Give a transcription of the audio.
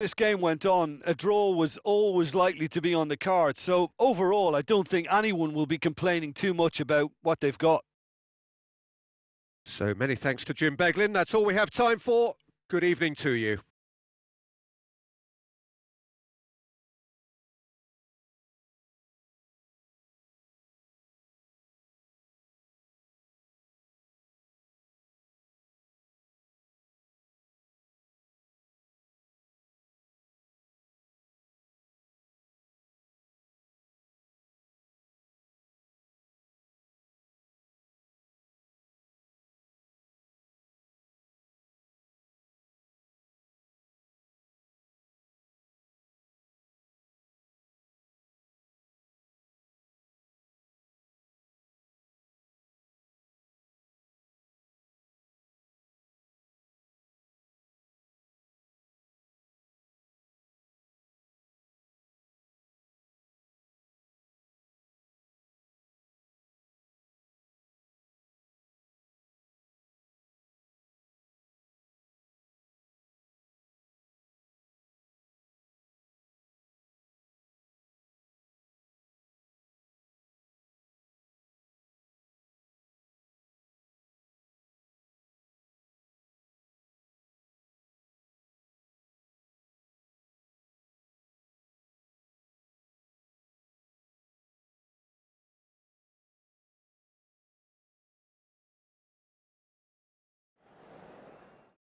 this game went on, a draw was always likely to be on the card. So overall, I don't think anyone will be complaining too much about what they've got. So many thanks to Jim Beglin. That's all we have time for. Good evening to you.